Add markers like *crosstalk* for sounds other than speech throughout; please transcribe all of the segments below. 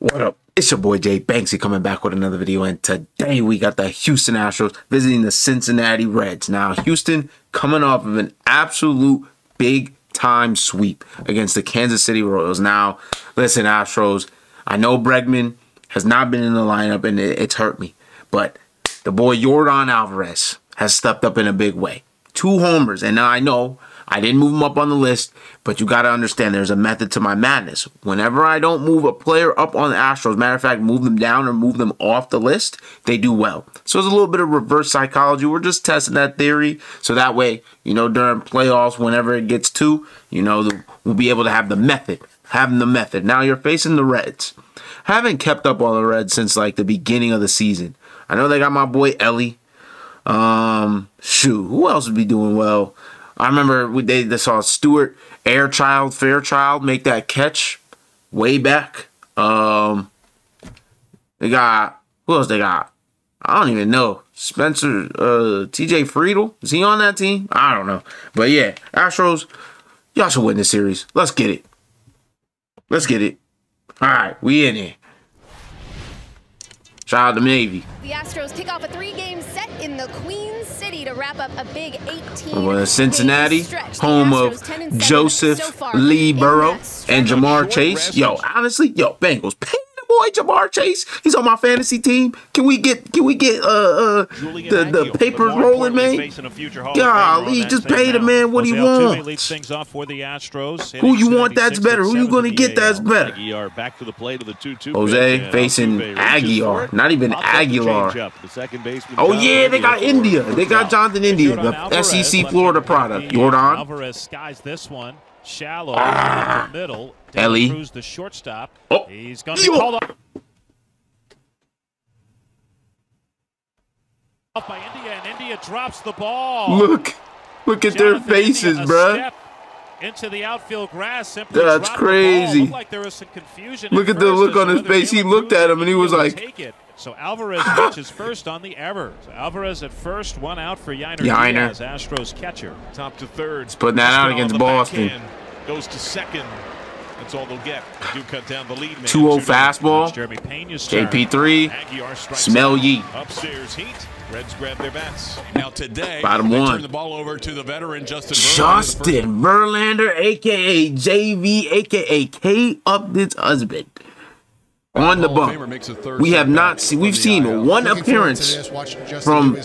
What up? It's your boy Jay Banksey coming back with another video, and today we got the Houston Astros visiting the Cincinnati Reds. Now, Houston coming off of an absolute big time sweep against the Kansas City Royals. Now, listen, Astros, I know Bregman has not been in the lineup, and it, it's hurt me, but the boy Yordan Alvarez has stepped up in a big way. Two homers, and now I know I didn't move him up on the list, but you got to understand there's a method to my madness. Whenever I don't move a player up on the Astros, matter of fact, move them down or move them off the list, they do well. So it's a little bit of reverse psychology. We're just testing that theory so that way, you know, during playoffs, whenever it gets to, you know, we'll be able to have the method, having the method. Now you're facing the Reds. haven't kept up on the Reds since like the beginning of the season. I know they got my boy Elly. Um, shoot, who else would be doing well? I remember we, they, they saw Stuart Airchild Fairchild make that catch way back. Um, they got who else they got? I don't even know. Spencer, uh, TJ Friedl is he on that team? I don't know, but yeah, Astros, y'all should win this series. Let's get it. Let's get it. All right, we in here. Shout out to Navy. The Astros kick off a three-game set in the Queen City to wrap up a big 18 well, Cincinnati, home of Joseph so Lee Burrow and Ja'Marr Chase. Yo, honestly, yo, Bengals, boy Ja'Marr Chase. He's on my fantasy team. Can we get can we get uh, uh the the papers rolling, man? Golly, just pay the man what he wants. Who you want that's better? Who you gonna get that's better? Jose facing Aguilar, not even Aguilar. Oh yeah, they got India. They got Jonathan India, the SEC Florida product. Yordan Alvarez skies this one. Shallow ah. in the middle. Elly. Cruz, the shortstop. Oh. He's going to be called off by India, and India drops the ball. Look. Look at Jonathan their faces, bruh. Into the outfield grass. That's crazy. Like there was some confusion look at the look on his face. He looked at him and he was like, so Alvarez *laughs* reaches first on the error. So Alvarez at first, one out for Yainer, Yainer. Diaz, Astros catcher. Top to third. He's putting that out against Boston. Goes to second. That's all they'll get. They do cut down the lead. 2-0 fastball. Jeremy Pena's JP3. Smell ye. Upstairs heat. Reds grab their bats. Now today, Bottom one. turn the ball over to the veteran Justin Verlander. Verlander, a.k.a. JV, a.k.a. Kate Upton's husband on the bump. We have not seen. We've seen one appearance from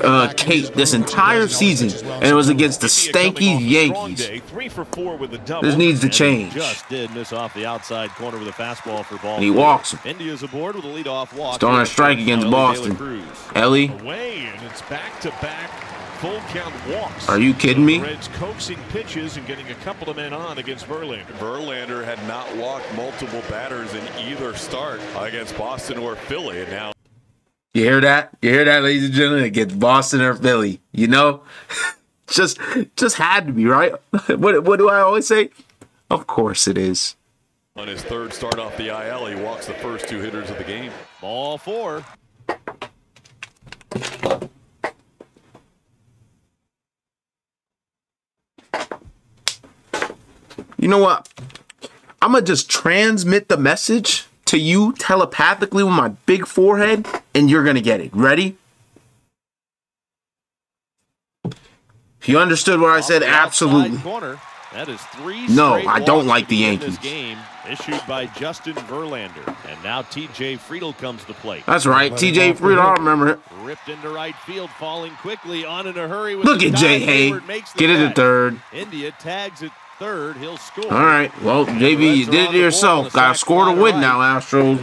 uh, Kate this entire season, and it was against the stanky Yankees. This needs to change. Just did miss off the outside corner with a fastball for ball. And he walks him. India's aboard with a leadoff walk. Starting a strike against Boston. Elly. Away, and it's back to back full count walks. Are you kidding me? Reds coaxing pitches and getting a couple of men on against Verlander. Verlander had not walked multiple batters in either start against Boston or Philly, and now. You hear that? You hear that, ladies and gentlemen? Against Boston or Philly, you know, *laughs* just just had to be right. *laughs* what what do I always say? Of course it is. On his third start off the IL, he walks the first two hitters of the game. Ball four. You know what? I'm going to just transmit the message to you telepathically with my big forehead, and you're going to get it. Ready? If you understood what I said, absolutely. That is three no, I don't like the Yankees. game issued by Justin Verlander. And now TJ Friedl comes to play. That's right. TJ Friedl, I remember it. Ripped into right field, falling quickly, on in a hurry. Look at Jay Hay. Get it at third. India tags it third. He'll score. All right. Well, JV, you did it yourself. Got to score to win now, Astros.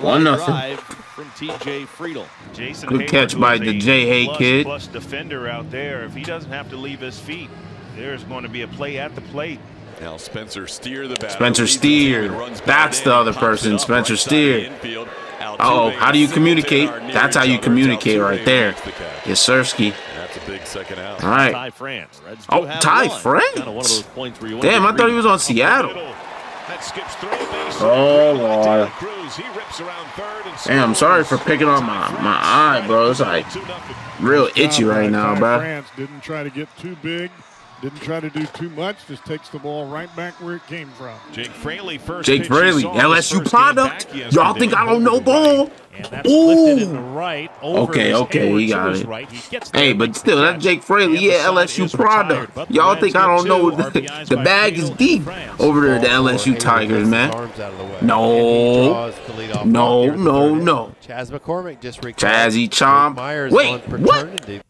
One nothing. From TJ Friedl. Jason Good catch by the J. Hay kid. Plus defender out there. If he doesn't have to leave his feet, there's going to be a play at the plate. Now Spencer Steer the batter. Spencer Steer. That's the other person. Spencer Steer. Uh oh, how do you communicate? That's how you communicate right there. Yasirski. That's a big second out. All right. Ty France. Oh, Ty France. Damn, I thought he was on Seattle. Oh, Lord. Damn, I'm sorry for picking on my, my eye, bro. It's like real itchy right now, bro. France didn't try to get too big Didn't try to do too much. Just takes the ball right back where it came from. Jake Fraley first. Jake Fraley, LSU product. Y'all think I don't know ball? And that's lifted in the Ooh. right over Okay, okay, he got it. right. He Hey, but still, the that's. Jake Fraley. Yeah, LSU product. Y'all think I don't know the, the bag is deep France. over there at the oh, LSU Tigers, man. his arms out of the way. No. And he draws the leadoff No, walk here in the no, no. Chas McCormick just recalled. Chazzy Rick Chomp. Myers Wait, what?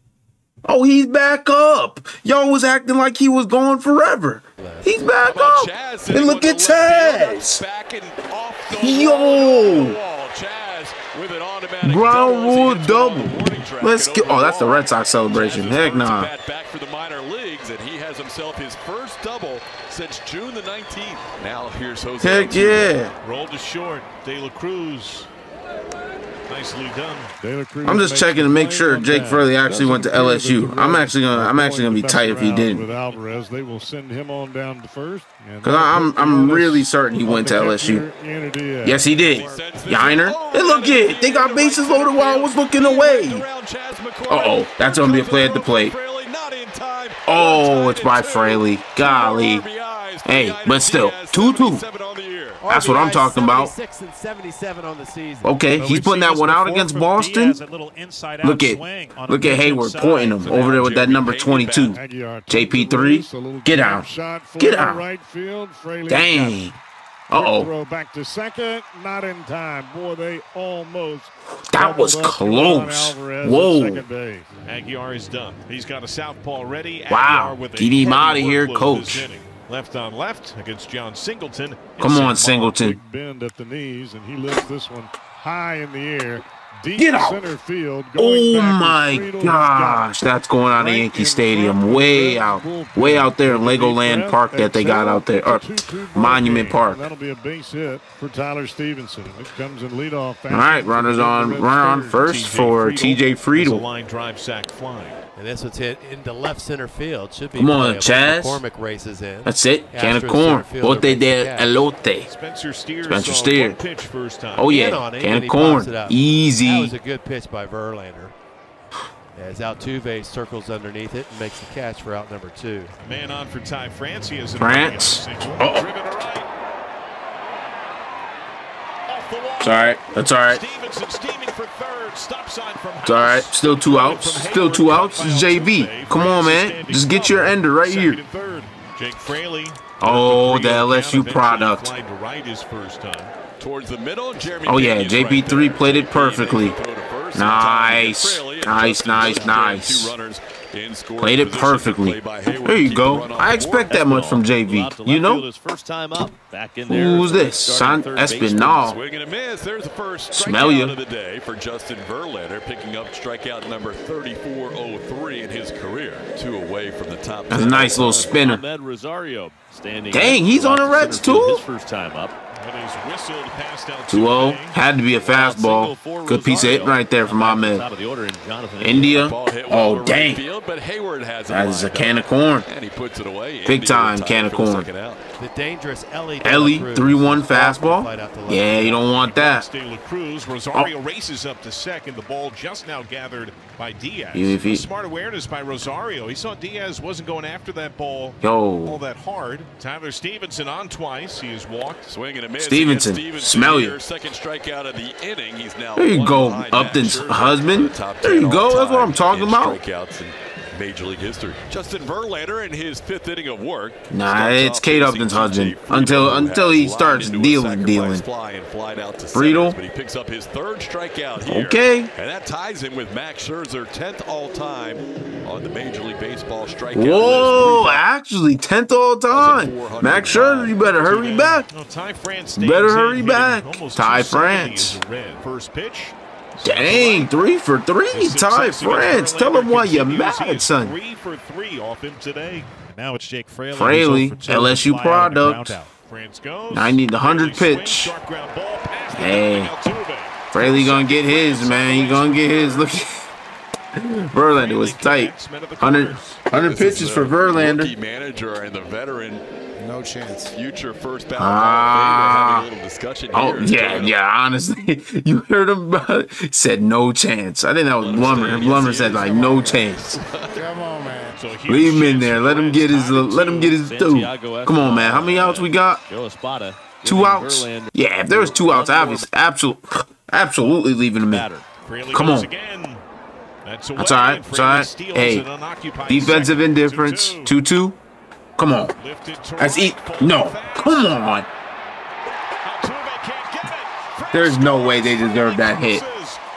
Oh, he's back up. Y'all was acting like he was gone forever. He's back up. Chas And look at Chas. Back and off the Yo. wall, on the wall. Chas with an automatic Ground double as he rule hits it on the double. Let's get. Oh, that's the. Red Sox celebration. Heck nah. back for the minor leagues, and he has himself his first double since June the 19th. Now here's Jose. Heck yeah. Rolled to short. De La Cruz. Nicely done. De La Cruz I'm just checking to make sure Jake that. Fraley actually went to LSU. I'm actually gonna- I'm actually gonna be tight if he didn't. With Alvarez, they will send him on down to first. Cause I'm I'm really certain he on went to LSU. Yes, he did. He sends Yainer. one And look over it. They got bases loaded while I was looking away. Around Chas McCormick. Uh-oh, that's gonna be a play at the plate. Fraley, not in time. Oh, One it's by time Fraley. Golly. Two RBIs for Hey, but still, 2-2. 77 on. That's what I'm talking about. and 77 on the season. Okay, But he's putting that one out against Boston. Diaz, a little inside-out Look at swing look at Heyward pointing him over there with that number 22. JP3, took the race, a little get out. shot for Get out. Right field. Fraley got it. Dang. Uh-oh. Throw back to second, not in time. Boy, they almost. That was doubled up Juan close. Whoa. second base. Aguiar is done. He's got a southpaw ready. Wow. Aguiar with Get him heavy outta here, workload coach. Left on left against Jon Singleton. Come on, Singleton. Bend at the knees, and he lifts this one high in the air. Deep Get out. center field. Oh my Friedl has got it. gosh, that's going on at Yankee Stadium, way out, way out there in Legoland Park that they got out there, or 2-2 ball Monument Park. That'll be a base hit for Tyler Stephenson. It comes in leadoff. All right, runners on, runner on first for TJ Friedl. line drive sack fly. And this one's hit into left center field. Should be Come on, playable. Chas. McCormick races in. That's it. Can of corn. Bote makes de elote. Spencer Steers Spencer Steer. pitch first time. Oh yeah, on can of corn. it up. That was Easy. a good pitch by Verlander. As Altuve circles underneath it and makes the catch for out number two. Man on for Ty France. He has a France. Uh-oh. Driven to right. Off the wall. It's all right. That's all right. Stephenson steaming for third. Stop sign from It's all right. Still two outs. Still two outs. by It's JV. Come on, man. Just get your ender right here. Jake Fraley. Oh, worked the three-oh LSU count, product. flied to right his first time. Towards the middle, Jeremy Oh, yeah, Peña's right JP3 played it perfectly. makes the throw to first, Nice. and Fraley and Nice, nice, nice. Two runners in scoring Played it perfectly. Play by Heyward There you go. I expect that much from JV. You know? His first time up. Back in there. Who's this? San. Espinal. A miss. There's the first Smell strikeout ya. of the day for Justin Verlander, picking up strikeout number 3403 in his career. Two away from the top. That's a nice little spinner. Rosario standing. Dang, he's on throughout the Reds, center too? His first time up. That is whistled past Altuve. 2-0. Had to be a fastball. Good piece of hitting right there from Amed. Top of the order, and Jonathan India. Ball hit well Oh, dang. Field, but Heyward has it That is a can of corn. And he puts it away. Big time can of corn. Second out. The dangerous Elly. Elly, 3-1 is off the fastball. flight out to left Yeah, you don't want that. De Cruz. Rosario oh. races up to second. The ball just now gathered by Diaz. If he- Smart awareness by Rosario. He saw Diaz wasn't going after that ball Yo. all that hard. Tyler Stephenson on twice. He has walked. Swing and a miss. Stephenson, Against smell you. Second strikeout of the inning. He's now There you go, Upton's husband. the There you go. That's what I'm talking in about. Strikeouts in Major League history. Justin Verlander in his fifth inning of work. Nah, it's Kate facing Upton's husband. Until- until he starts dealing- sacrifice dealing. Fly and flied out to Friedl. centers, but he picks up his third strikeout here. Okay. And that ties him with Max Scherzer, 10th all time on the Major League Baseball strikeout Whoa, actually, 10th all time. Max Scherzer, you better hurry back. No, Ty France Better hurry back. almost Ty France. as a red. First pitch. Dang, three for three. His Ty France. Tell him why you're mad, son. Three for three off him today. Now it's Jake Fraley. Fraley, who's 0 for 2 LSU with a fly out and a product. ground out. France goes. 90 to 100 pitch. swings, sharp ground ball past the Hey. Fraley gonna get his, man. He gonna get his. Look, *laughs* Verlander was tight. 100, 100 pitches for Verlander. Manager and the veteran No chance. Future first ballot Ah. Hall having a little discussion Oh here. yeah, yeah. Honestly, *laughs* you heard him uh, said no chance. I think that was Blummer. Blummer said like no chance. *laughs* Come on, man. So Leave him in there. Let him get his. Let him get his due. Santiago Come on, man. How many outs we got? Two outs. Yeah, if there was two outs, obviously, absolutely, absolutely leaving him in. batter. Come on. Again. That's, That's all right. That's all Fraley right. steals Hey, defensive indifference. Two two. Come on. Lifted to That's right, e. No. Come on. Altuve can't get it. There's no way they deserve that hit.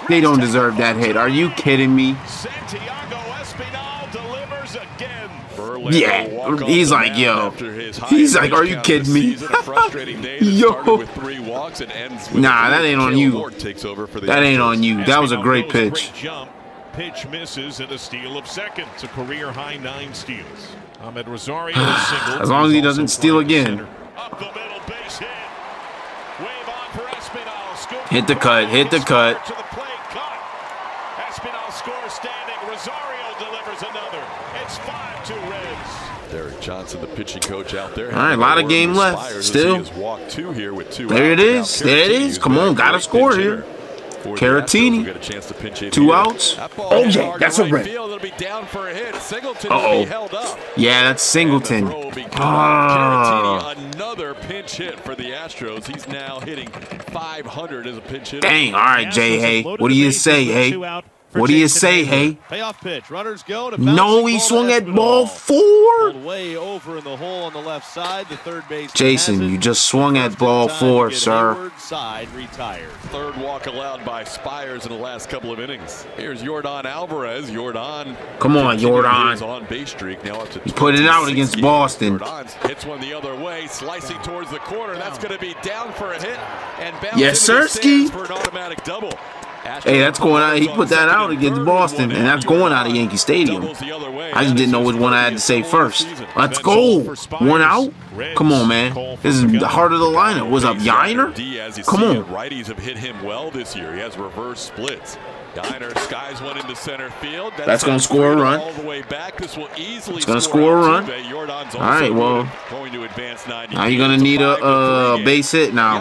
They don't deserve that hit. Are you kidding me? Santiago Espinal delivers again. Verlander Yeah, will walk off he's like, yo. He's like, are you kidding me? season. A frustrating day *laughs* that Yo. started with three walks and ends with Nah, that ain't on you. Ward takes over for the That ain't on you. That was a great pitch. Great jump. Pitch misses and a steal of second. It's a career high nine steals. Amed Rosario single. *sighs* As long as he doesn't steal again. center. Up the middle, base hit. Wave on for Espinal. Scoop Hit the cut, hit the cut. To the plate, cut. Espinal scores standing. Rosario delivers another. It's 5-2 Reds. Derek Johnson, the pitching coach out there. All right, a lot of game left. Still. walk two here with two There it outs. is. Now, There it Caratini, is. who's Come on, gotta score here. Hitter for the Caratini. Astros, will get a chance to pinch hit Two outs. That ball Oh, hit yeah, that's a right rip. field. It'll be down for a hit. Singleton Uh-oh. will be held up. Yeah, that's Singleton. And the throw will be caught. Ah. Another pinch hit for the Astros. He's now hitting 500 as a pinch hitter. Dang. All right, Jay. Hey, what do you say? Hey, what do you say? Hey. Payoff pitch. Runners go to No, he ball swung at ball four. Way over in the hole on the left side. The third base. Jason, you just swung at ball four, sir. Side retired. Third walk allowed by Spiers in the last couple of innings. Here's Yordan Alvarez. Jordan. Come on, continuing Jordan. on base streak now up to He put it out against games. Boston. Jordan hits one the other way, slicing towards the corner. That's going to be down for a hit and bounce Yes, into the sirski. for an automatic double. Hey, that's going out. He put that out against Boston, and that's going out of Yankee Stadium. I just didn't know which one I had to say first. Let's go. One out. Come on, man. This is the heart of the lineup. What's up, Yainer? Come on. Righties have hit him well this year. He has reverse splits. Diner skies one into center field. That's gonna score a run. All the way back. This will easily It's gonna score score a run. All right, well, going to advance 90 Now you're gonna need a five uh, base hit now.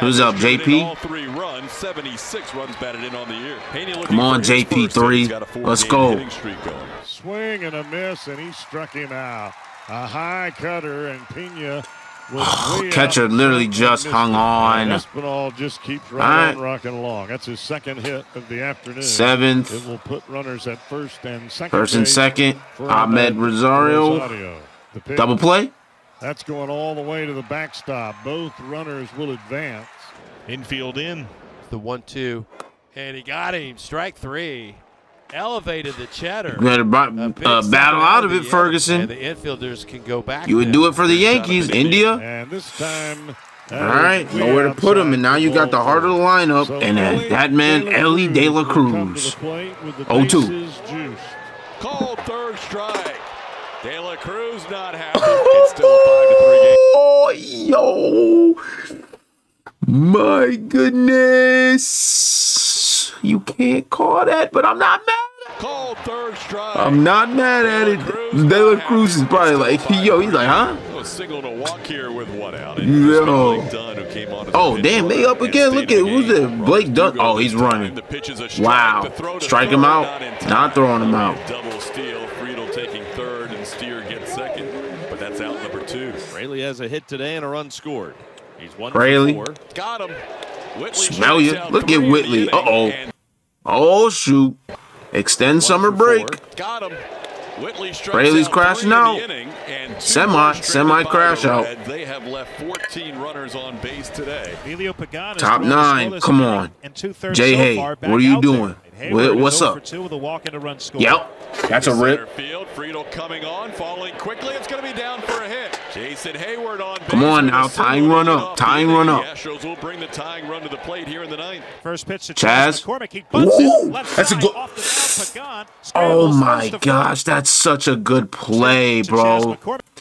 Who's up, JP? All three runs, 76 runs batted in on the year. Come on, JP3. first hit. He's got a four-game Let's go. hitting streak going. Swing and a miss, and he struck him out. A high cutter, and Pena was way *sighs* Catcher literally just hung on. Espinal just keeps All right, right. on rocking along. That's his second hit of the afternoon. Seventh. It will put runners at first and second. First and second. Amed Rosario. Rosario. Double play. That's going all the way to the backstop. Both runners will advance. Infield in. The one-two, and he got him. Strike three. Elevated the cheddar. You had to A uh, battle out of it, end, Ferguson. And the infielders can go back. You would do it for the Yankees, India. And this time. All right, nowhere to put him, and now you got the heart of the lineup, and uh, that man, Elly De La Cruz. Oh, two. Called third strike. De La Cruz not happy. It's still a five to three game. *laughs* Oh, yo. My goodness. You can't call that, but I'm not mad. Called third strike. I'm not mad at it. De La Cruz is probably like, yo, he's like, huh? Single to walk here with one out. Yo. it's been Blake Dunn who came on as a Oh, pinch damn, they up again. Look at who's game. that? Blake Dunn. Oh, he's running. The pitch is a strike. Wow. The throw Strike him out. not Not throwing him out. Double steal. Friedl taking third and Steer gets second. But that's out number two. Fraley has a hit today and a run scored. He's one Fraley. for four. Got him. Whitley Smell you. out Look three at Whitley. Uh-oh. And Oh, shoot. Extend summer break. four. Got him. Whitley strikes Fraley's out crashing out. inning, and Semi- semi crash out. Reds. They have left 14 runners on base today. Emilio Pagan Top nine. Come on. and two-thirds Jay so Hay, what are you doing? And Heyward What- is up? For two with a walk and a run scored. Yep. That's a rip. field. Friedl coming on, falling quickly. It's going to be down for a hit. Jason Heyward on. Come on now, tying run up, tying the run up. Astros will bring the tying run to the plate here in the ninth. First pitch to Chas. Chas McCormick. He bunts Woo! it. That's a good- Off the mound, Pagan Oh my gosh, that's such a good play, To bro.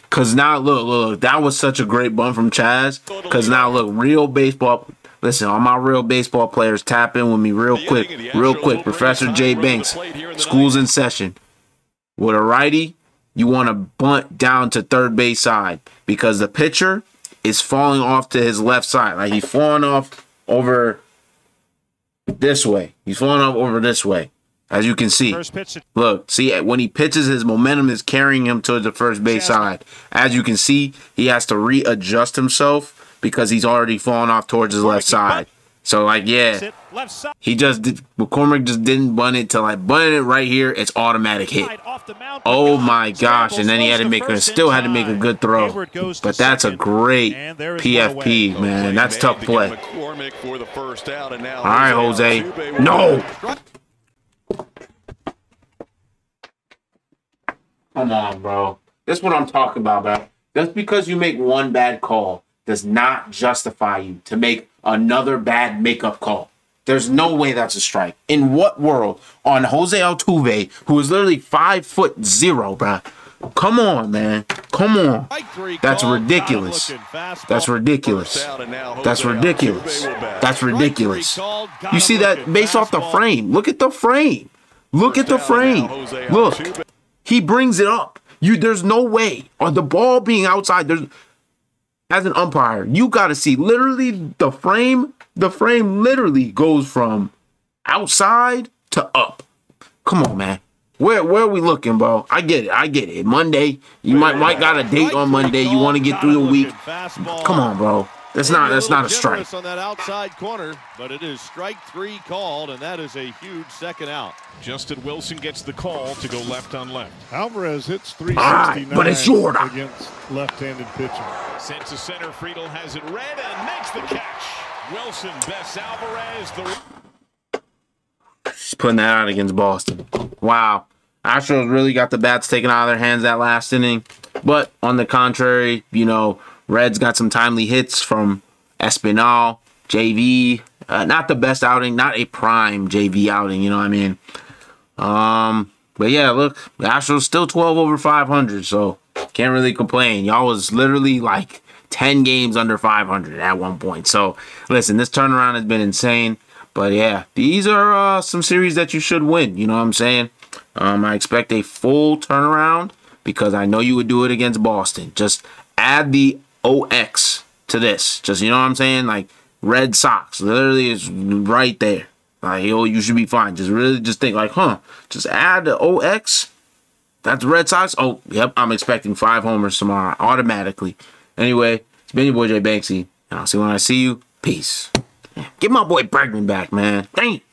Cause now look, look, look, that was such a great bunt from Chas. Cause now look, real baseball. Listen, all my real baseball players tap in with me real quick, inning, and the real quick. Professor the Jay tying run to the Banks, plate here in the school's in session. With a righty, you want to bunt down to third base side because the pitcher is falling off to his left side. Like he's falling off over this way. He's falling off over this way. As you can see. Look, see when he pitches, his momentum is carrying him towards the first base side. As you can see, he has to readjust himself because he's already fallen off towards his left side. So like, yeah, Sit left side. he just did, McCormick just didn't bunt it to like bunted it right here. It's automatic hit. Off the mound. Oh my gosh! And then he had to make a still had to make a good throw. Heyward goes to But that's a great and there is one PFP, away. man. That's tough play. McCormick for the first out, and now All right, Jose. No. Come on, bro. That's what I'm talking about, bro. Just because you make one bad call does not justify you to make another bad makeup call. There's no way that's a strike. In what world on Jose Altuve, who is literally five foot zero, bro? Come on, man. Come on. That's ridiculous. That's ridiculous. First out, and now That's ridiculous. Altuve will bat. That's ridiculous. You see that based off the frame. Look at the frame. Look at the First out, and now frame. Look. He brings it up. You there's no way on the ball being outside. There's as an umpire, you got to see literally the frame. The frame literally goes from outside to up. Come on, man. Where where are we looking, bro? I get it. I get it. Monday, you might might got a date on Monday. You want to get through the week. Come on, bro. That's not that's not a strike. On that outside corner, but it is strike three called, and that is a huge second out. Justin Wilson gets the call to go left on left. Alvarez hits All right, 369 but it's Yorda. against left-handed pitching. Sent to center. Friedl has it read and makes the catch. Wilson bests Alvarez. The Just putting that out against Boston. Wow. Astros really got the bats taken out of their hands that last inning. But on the contrary, you know, Reds got some timely hits from Espinal, JV. Uh, not the best outing, not a prime JV outing, you know what I mean? Um, but yeah, look, the Astros still 12 over 500, so can't really complain. Y'all was literally like 10 games under 500 at one point. So listen, this turnaround has been insane. But yeah, these are uh, some series that you should win. You know what I'm saying? Um, I expect a full turnaround because I know you would do it against Boston. Just add the OX to this. Just you know what I'm saying? Like Red Sox, literally is right there. Like yo, you should be fine. Just really just think like, huh? Just add the OX. That's Red Sox. Oh, yep. I'm expecting five homers tomorrow automatically. Anyway, it's been your boy Jay Banksey, and I'll see you when I see you. Peace. Get my boy Bregman back, man. Thank